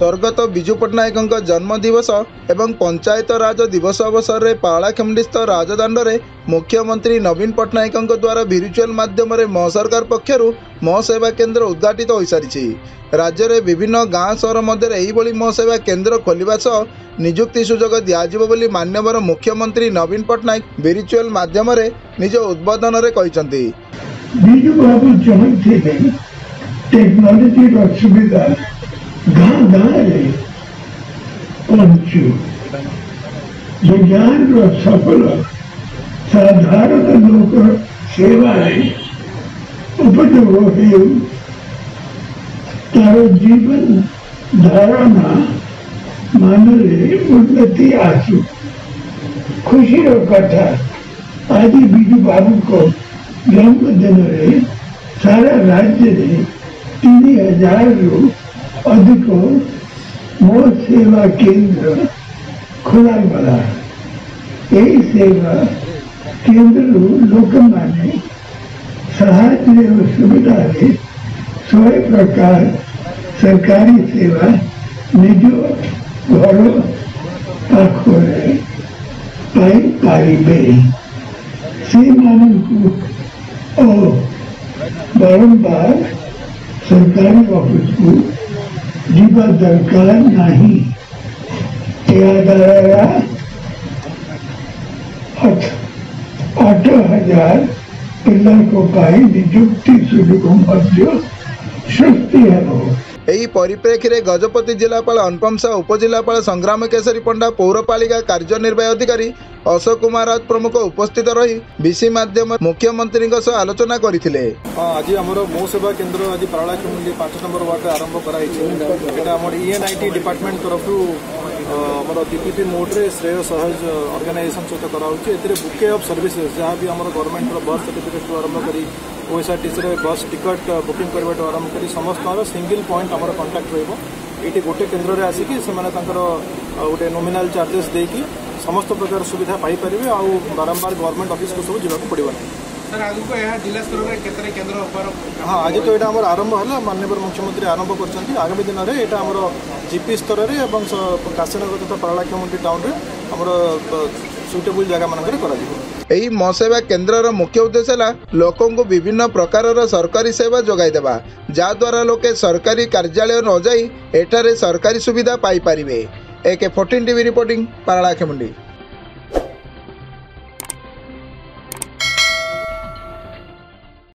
ସ୍ୱର୍ଗତ ବିଜୁ ପଟ୍ଟନାୟକଙ୍କ ଜନ୍ମଦିବସ ଏବଂ ପଞ୍ଚାୟତ ରାଜ ଦିବସ ଅବସରରେ ପାଳାଖେମୁଣ୍ଡିସ୍ଥ ରାଜଦାଣ୍ଡରେ ମୁଖ୍ୟମନ୍ତ୍ରୀ ନବୀନ ପଟ୍ଟନାୟକଙ୍କ ଦ୍ୱାରା ଭିରୁଚୁଆଲ ମାଧ୍ୟମରେ ମୋ ସରକାର ପକ୍ଷରୁ ମୋ ସେବା କେନ୍ଦ୍ର ଉଦ୍ଘାଟିତ ହୋଇସାରିଛି ରାଜ୍ୟରେ ବିଭିନ୍ନ ଗାଁ ସହର ମଧ୍ୟରେ ଏହିଭଳି ମୋ ସେବା କେନ୍ଦ୍ର ଖୋଲିବା ସହ ନିଯୁକ୍ତି ସୁଯୋଗ ଦିଆଯିବ ବୋଲି ମାନ୍ୟବର ମୁଖ୍ୟମନ୍ତ୍ରୀ ନବୀନ ପଟ୍ଟନାୟକ ଭିରୁଚୁଆଲ ମାଧ୍ୟମରେ ନିଜ ଉଦ୍ବୋଧନରେ କହିଛନ୍ତି ଟେକ୍ନୋଲୋଜିର ସୁବିଧା ज्ञान दाए पहुंचो ये ज्ञान सफल अच्छा साधारण तो लोग सेवा है उपजोग है तारो जीवन धारणा मन रे उन्नति आसु खुशी रो कथा आदि बीजू बाबू को जन्मदिन रे सारा राज्य रे तीन हजार रूप अधिक मोर सेवा केंद्र खोला गला यही सेवा केंद्र सहायता और सुविधा ने सोए प्रकार सरकारी सेवा निजो घर आखोर से पाई को और बारम्बार सरकारी ऑफिस को निबंधन कलम नाही तेरा कराया आठ हजार पिल्लर को पाई निजुक्ति को मध्य सृष्टि है बहुत यो परिप्रेक्षीर गजपति जिल्लापालपम साह उपज संग्राम केशरी पंडा पौरपालिका कार्यवाह अधिकारी अशोक कुमार प्रमुख उपस्थित रही विसी माध्यम मुख्यमन्त्री आलोचना गरि आज अब मौसेवा आरम्भेन्ट तरफुपी मोड्रे श्रेय सहज अर्गान सहित बुके अफ सर्भिसेसमेन्ट र बर्थ सर्टिफिकेट ଓଏସ୍ଆର୍ଟିସିରେ ବସ୍ ଟିକେଟ୍ ବୁକିଂ କରିବାଠୁ ଆରମ୍ଭ କରି ସମସ୍ତଙ୍କର ସିଙ୍ଗିଲ୍ ପଏଣ୍ଟ ଆମର କଣ୍ଟାକ୍ଟ ରହିବ ଏଇଠି ଗୋଟେ କେନ୍ଦ୍ରରେ ଆସିକି ସେମାନେ ତାଙ୍କର ଗୋଟେ ନୋମିନାଲ୍ ଚାର୍ଜେସ୍ ଦେଇକି ସମସ୍ତ ପ୍ରକାର ସୁବିଧା ପାଇପାରିବେ ଆଉ ବାରମ୍ବାର ଗଭର୍ଣ୍ଣମେଣ୍ଟ ଅଫିସକୁ ସବୁ ଯିବାକୁ ପଡ଼ିବ ନାହିଁ ହଁ ଆଜି ତ ଏଇଟା ଆମର ଆରମ୍ଭ ହେଲା ମାନ୍ୟବର ମୁଖ୍ୟମନ୍ତ୍ରୀ ଆରମ୍ଭ କରିଛନ୍ତି ଆଗାମୀ ଦିନରେ ଏଇଟା ଆମର ଜିପି ସ୍ତରରେ ଏବଂ କାଶୀନଗର ତଥା ପାରଳାକ୍ଷମୁଣ୍ଡି ଟାଉନରେ ଆମର ସୁଇଟେବୁଲ ଜାଗାମାନଙ୍କରେ କରାଯିବ ଏହି ମୋ ସେବା କେନ୍ଦ୍ରର ମୁଖ୍ୟ ଉଦ୍ଦେଶ୍ୟ ହେଲା ଲୋକଙ୍କୁ ବିଭିନ୍ନ ପ୍ରକାରର ସରକାରୀ ସେବା ଯୋଗାଇ ଦେବା ଯାହାଦ୍ୱାରା ଲୋକେ ସରକାରୀ କାର୍ଯ୍ୟାଳୟ ନ ଯାଇ ଏଠାରେ ସରକାରୀ ସୁବିଧା ପାଇପାରିବେ ଏକେ ଫୋର୍ଟିନ୍ ଟିଭି ରିପୋର୍ଟିଂ ପାରଳାକ୍ଷମୁଣ୍ଡି